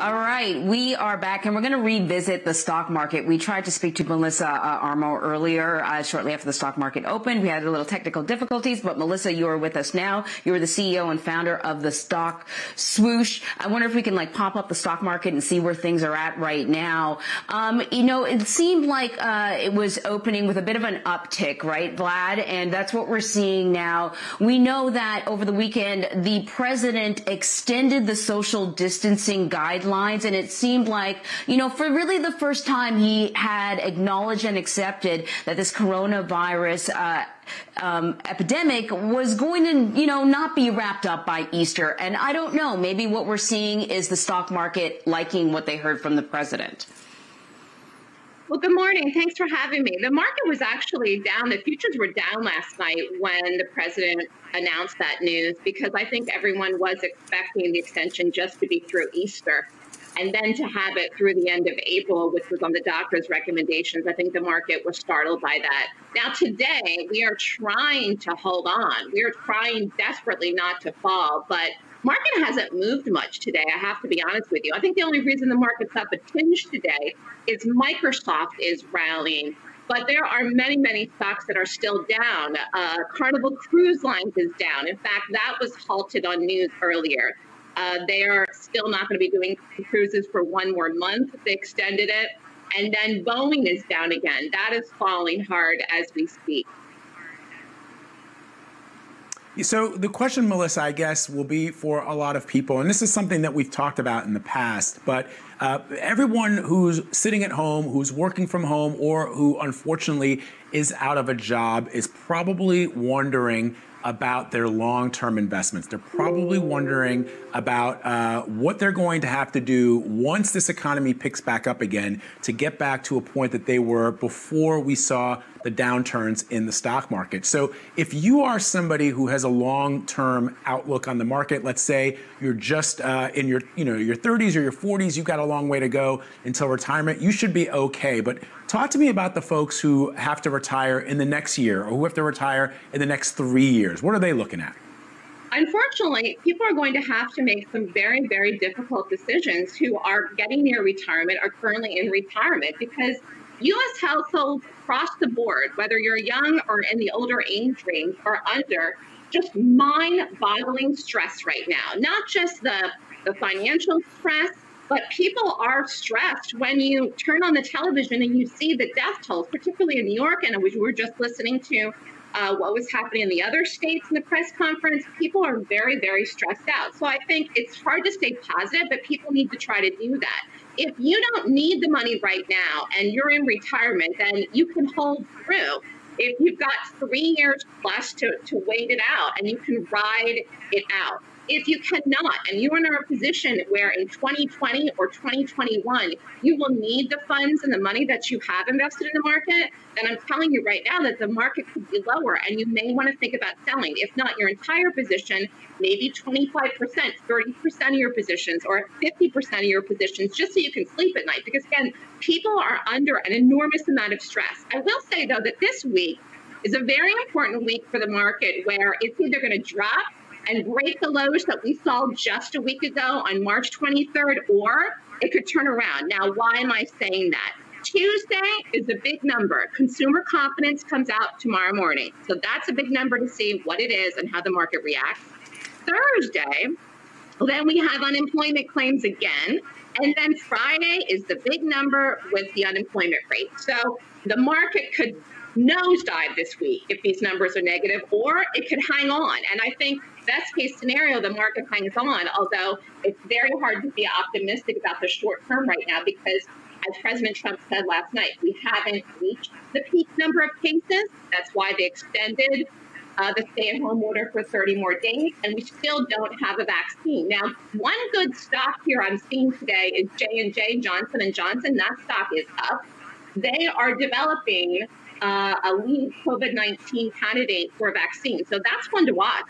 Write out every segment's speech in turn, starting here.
All right, we are back and we're going to revisit the stock market. We tried to speak to Melissa uh, Armo earlier, uh, shortly after the stock market opened. We had a little technical difficulties, but Melissa, you are with us now. You are the CEO and founder of the Stock Swoosh. I wonder if we can like pop up the stock market and see where things are at right now. Um, you know, it seemed like uh, it was opening with a bit of an uptick, right, Vlad? And that's what we're seeing now. We know that over the weekend, the president extended the social distancing guidelines lines. And it seemed like, you know, for really the first time, he had acknowledged and accepted that this coronavirus, uh, um, epidemic was going to, you know, not be wrapped up by Easter. And I don't know, maybe what we're seeing is the stock market liking what they heard from the president. Well, good morning. Thanks for having me. The market was actually down. The futures were down last night when the president announced that news because I think everyone was expecting the extension just to be through Easter and then to have it through the end of April, which was on the doctor's recommendations, I think the market was startled by that. Now, today, we are trying to hold on. We are trying desperately not to fall, but market hasn't moved much today. I have to be honest with you. I think the only reason the market's up a tinge today is Microsoft is rallying. But there are many, many stocks that are still down. Uh, Carnival Cruise Lines is down. In fact, that was halted on news earlier. Uh, they are still not going to be doing cruises for one more month. They extended it. And then Boeing is down again. That is falling hard as we speak. So the question, Melissa, I guess, will be for a lot of people, and this is something that we've talked about in the past, but uh, everyone who's sitting at home, who's working from home, or who unfortunately is out of a job is probably wondering about their long term investments. They're probably wondering about uh, what they're going to have to do once this economy picks back up again to get back to a point that they were before we saw the downturns in the stock market. So if you are somebody who has a long-term outlook on the market, let's say you're just uh, in your you know your 30s or your 40s, you've got a long way to go until retirement, you should be okay. But talk to me about the folks who have to retire in the next year or who have to retire in the next three years. What are they looking at? Unfortunately, people are going to have to make some very, very difficult decisions who are getting near retirement, are currently in retirement, because U.S. households across the board, whether you're young or in the older age range or under, just mind-boggling stress right now. Not just the, the financial stress, but people are stressed when you turn on the television and you see the death tolls, particularly in New York. And we were just listening to uh, what was happening in the other states in the press conference. People are very, very stressed out. So I think it's hard to stay positive, but people need to try to do that if you don't need the money right now and you're in retirement, then you can hold through. If you've got three years plus to, to wait it out and you can ride it out. If you cannot, and you're in a position where in 2020 or 2021, you will need the funds and the money that you have invested in the market, then I'm telling you right now that the market could be lower and you may want to think about selling. If not your entire position, maybe 25%, 30% of your positions, or 50% of your positions, just so you can sleep at night. Because again, people are under an enormous amount of stress. I will say, though, that this week is a very important week for the market where it's either going to drop and break the lows that we saw just a week ago on March 23rd, or it could turn around. Now, why am I saying that? Tuesday is a big number. Consumer confidence comes out tomorrow morning. So that's a big number to see what it is and how the market reacts. Thursday, then we have unemployment claims again. And then Friday is the big number with the unemployment rate. So the market could nosedive this week if these numbers are negative, or it could hang on. And I think best case scenario, the market hangs on, although it's very hard to be optimistic about the short term right now because as President Trump said last night, we haven't reached the peak number of cases. That's why they extended uh, the stay-at-home order for 30 more days, and we still don't have a vaccine. Now, one good stock here I'm seeing today is J&J Johnson & Johnson. That stock is up. They are developing uh, a lead COVID 19 candidate for a vaccine. So that's one to watch.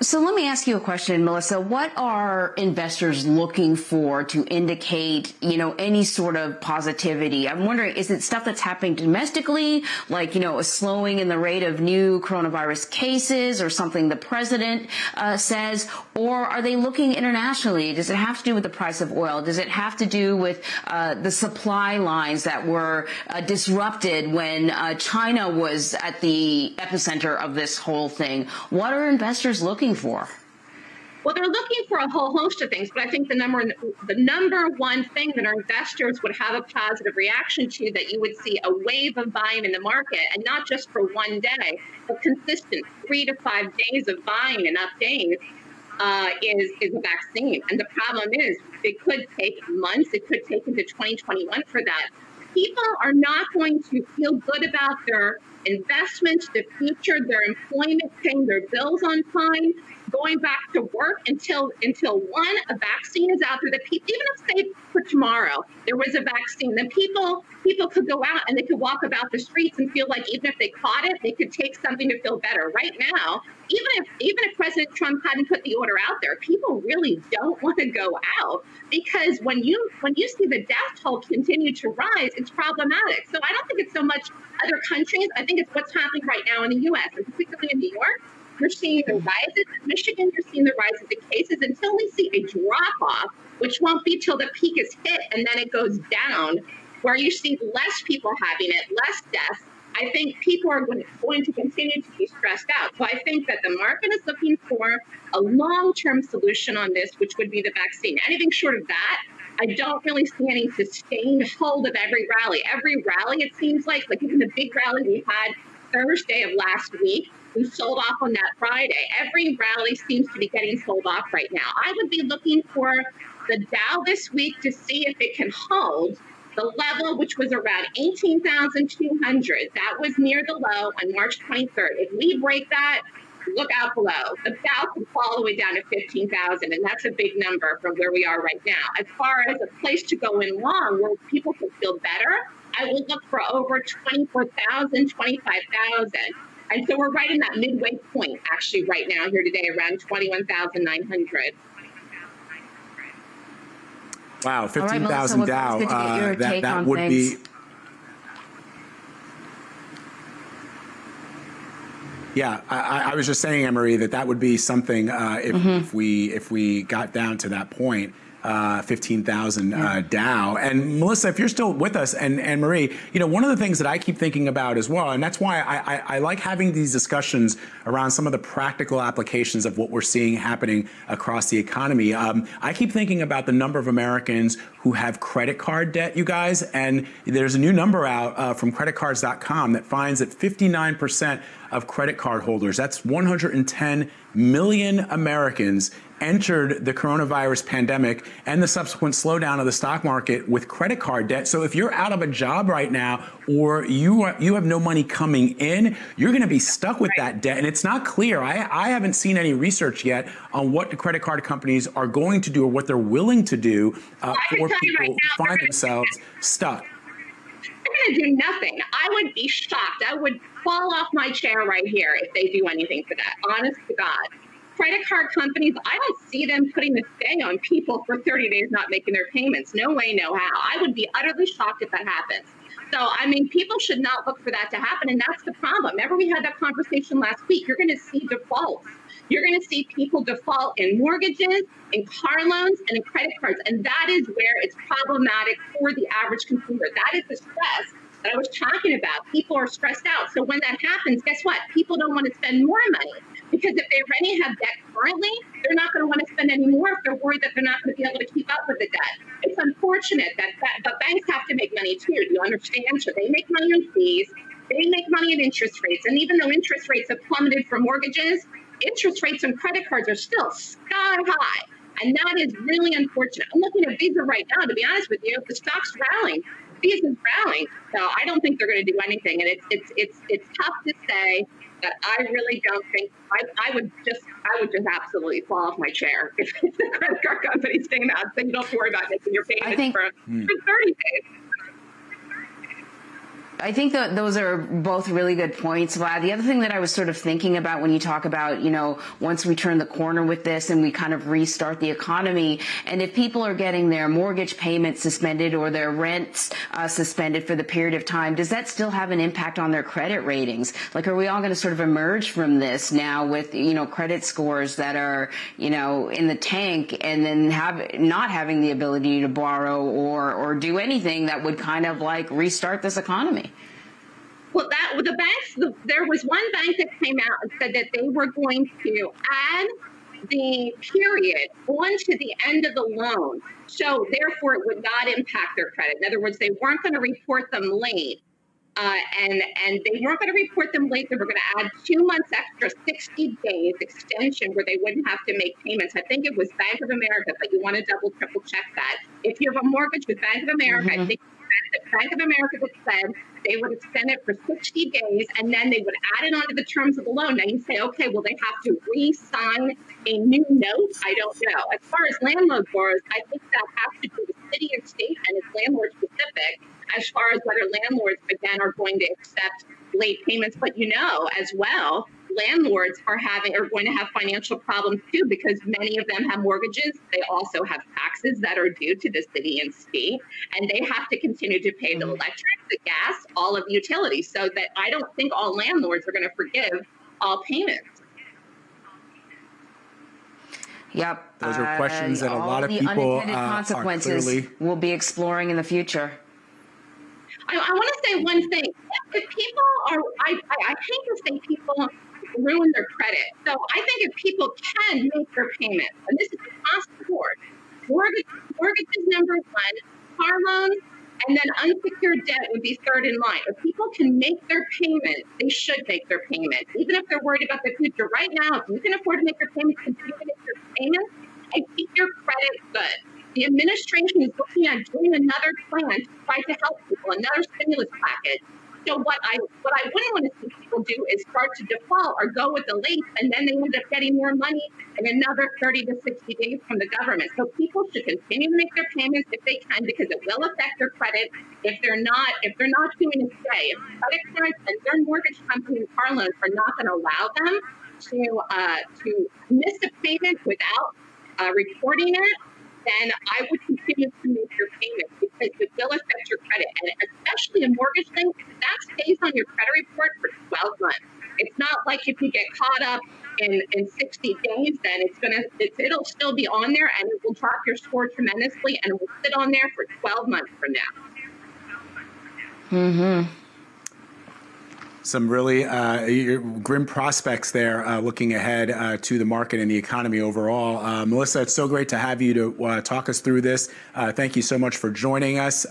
So let me ask you a question, Melissa. What are investors looking for to indicate, you know, any sort of positivity? I'm wondering, is it stuff that's happening domestically, like, you know, a slowing in the rate of new coronavirus cases or something the president uh, says? Or are they looking internationally? Does it have to do with the price of oil? Does it have to do with uh, the supply lines that were uh, disrupted when uh, China was at the epicenter of this whole thing? What are investors looking looking for? Well, they're looking for a whole host of things, but I think the number the number one thing that our investors would have a positive reaction to that you would see a wave of buying in the market, and not just for one day, but consistent three to five days of buying and up days, uh, is is a vaccine. And the problem is, it could take months. It could take into 2021 for that. People are not going to feel good about their investments, the future, their employment, paying their bills on time, going back to work until until one a vaccine is out there that people even if say for tomorrow there was a vaccine, then people people could go out and they could walk about the streets and feel like even if they caught it, they could take something to feel better. Right now, even if even if President Trump hadn't put the order out there, people really don't want to go out because when you when you see the death toll continue to rise, it's problematic. So I don't think it's so much other countries. I think it's what's happening right now in the U.S. and particularly in New York. You're seeing the rises in Michigan. You're seeing the rises in cases until we see a drop off, which won't be till the peak is hit and then it goes down, where you see less people having it, less deaths. I think people are going to continue to be stressed out. So I think that the market is looking for a long term solution on this, which would be the vaccine. Anything short of that I don't really see any sustained hold of every rally. Every rally, it seems like, like even the big rally we had Thursday of last week, we sold off on that Friday. Every rally seems to be getting sold off right now. I would be looking for the Dow this week to see if it can hold the level, which was around 18,200. That was near the low on March 23rd. If we break that, look out below. The Dow could fall all the way down to 15,000, and that's a big number from where we are right now. As far as a place to go in long where people can feel better, I would look for over 24,000, 25,000. And so we're right in that midway point, actually, right now, here today, around 21,900. Wow, 15,000 right, Dow. Uh, that that would things. be Yeah, I, I, was just saying, Anne-Marie, that that would be something uh, if, mm-hmm. if we if we got down to that point uh, 15,000 uh, Dow. And Melissa, if you're still with us, and, Anne-Marie, you know, one of the things that I keep thinking about as well, and that's why I, I, I, like having these discussions around some of the practical applications of what we're seeing happening across the economy. Um, I keep thinking about the number of Americans who have credit card debt, you guys, and there's a new number out uh, from creditcards.com that finds that 59% of credit card holders, that's 110 million Americans entered the coronavirus pandemic and the subsequent slowdown of the stock market with credit card debt. So if you're out of a job right now or you are, you have no money coming in, you're going to be stuck with that debt. And it's not clear. I, I haven't seen any research yet on what the credit card companies are going to do or what they're willing to do uh, for people right who find themselves stuck. They're going to do nothing. I would be shocked. I would fall off my chair right here if they do anything for that. Honest to God credit card companies, I don't see them putting a stay on people for 30 days not making their payments. No way, no how. I would be utterly shocked if that happens. So, I mean, people should not look for that to happen. And that's the problem. Remember, we had that conversation last week. You're going to see defaults. You're going to see people default in mortgages, in car loans, and in credit cards. And that is where it's problematic for the average consumer. That is the stress that I was talking about. People are stressed out. So when that happens, guess what? People don't want to spend more money because if they already have debt currently, they're not going to want to spend any more if they're worried that they're not going to be able to keep up with the debt. It's unfortunate that, that the banks have to make money too. Do you understand? So they make money on fees, they make money on interest rates, and even though interest rates have plummeted for mortgages, interest rates on credit cards are still sky high. And that is really unfortunate. I'm looking at Visa right now, to be honest with you. The stock's rallying. Visa's rallying. So I don't think they're going to do anything. And it's, it's, it's, it's tough to say that I really don't think I, I would just I would just absolutely fall off my chair if, the credit card company came out saying you don't have to worry about making your payments think, for, mm. for 30 days. I think that those are both really good points, Vlad. The other thing that I was sort of thinking about when you talk about, you know, once we turn the corner with this and we kind of restart the economy, and if people are getting their mortgage payments suspended or their rents uh, suspended for the period of time, does that still have an impact on their credit ratings? Like, are we all going to sort of emerge from this now with, you know, credit scores that are, you know, in the tank and then have not having the ability to borrow or, or do anything that would kind of like restart this economy? Well, that the banks, the, there was one bank that came out and said that they were going to add the period onto the end of the loan. So therefore, it would not impact their credit. In other words, they weren't going to report them late. Uh, and and they weren't going to report them late. They were going to add two months extra, 60 days extension where they wouldn't have to make payments. I think it was Bank of America, but you want to double triple check that. If you have a mortgage with Bank of America, mm-hmm. I think Bank of America that said they would extend it for 60 days and then they would add it onto the terms of the loan. Now you say, okay, well, they have to re sign a new note. I don't know. As far as landlord I think that has to do with city and state and it's landlord specific as far as whether landlords, again, are going to accept late payments. But you know as well, landlords are having are going to have financial problems too because many of them have mortgages. They also have taxes that are due to the city and state, and they have to continue to pay the mm-hmm. electric, the gas, all of the utilities. So that I don't think all landlords are going to forgive all payments. Yep. Those are questions uh, that a lot of people uh, consequences are clearly... we'll be exploring in the future. I, I want to say one thing. If people are, I, I, I hate to say people ruin their credit. So I think if people can make their payments, and this is across the board, mortgage, mortgage is number one, car loans, and then unsecured debt would be third in line. If people can make their payment, they should make their payment, even if they're worried about the future. Right now, if you can afford to make your payments, continue to make your payments and keep your credit good. The administration is looking at doing another plan to try to help people, another stimulus package. So what I what I wouldn't want to see people do is start to default or go with the late, and then they end up getting more money in another 30 to 60 days from the government. So people should continue to make their payments if they can, because it will affect their credit if they're not if they're not doing it today. If credit cards and their mortgage company and car loans are not going to allow them to uh, to miss a payment without uh, reporting it, then I would continue to make your payments because it will affect your credit. And especially a mortgage thing, that stays on your credit report for 12 months. It's not like if you get caught up in, in 60 days, then it's gonna it's, it'll still be on there and it will drop your score tremendously and it will sit on there for 12 months from now. Mm-hmm some really uh, grim prospects there uh, looking ahead uh, to the market and the economy overall. Uh, Melissa, it's so great to have you to uh, talk us through this. Uh, thank you so much for joining us.